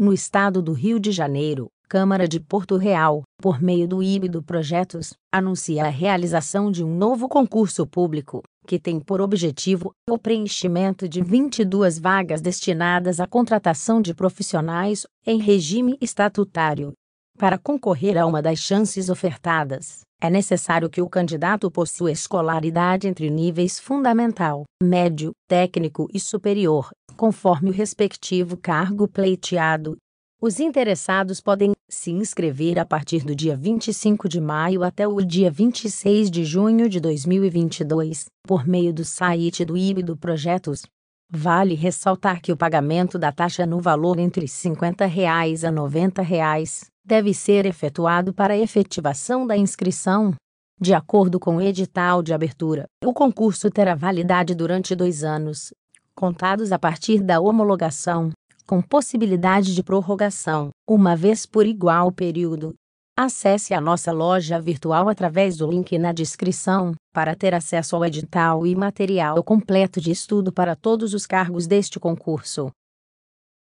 no estado do Rio de Janeiro, Câmara de Porto Real, por meio do híbrido Projetos, anuncia a realização de um novo concurso público, que tem por objetivo o preenchimento de 22 vagas destinadas à contratação de profissionais em regime estatutário. Para concorrer a uma das chances ofertadas, é necessário que o candidato possua escolaridade entre níveis fundamental, médio, técnico e superior, conforme o respectivo cargo pleiteado, os interessados podem se inscrever a partir do dia 25 de maio até o dia 26 de junho de 2022, por meio do site do híbrido Projetos. Vale ressaltar que o pagamento da taxa no valor entre 50 reais a 90 reais deve ser efetuado para a efetivação da inscrição. De acordo com o edital de abertura, o concurso terá validade durante dois anos, contados a partir da homologação com possibilidade de prorrogação, uma vez por igual período. Acesse a nossa loja virtual através do link na descrição, para ter acesso ao edital e material completo de estudo para todos os cargos deste concurso.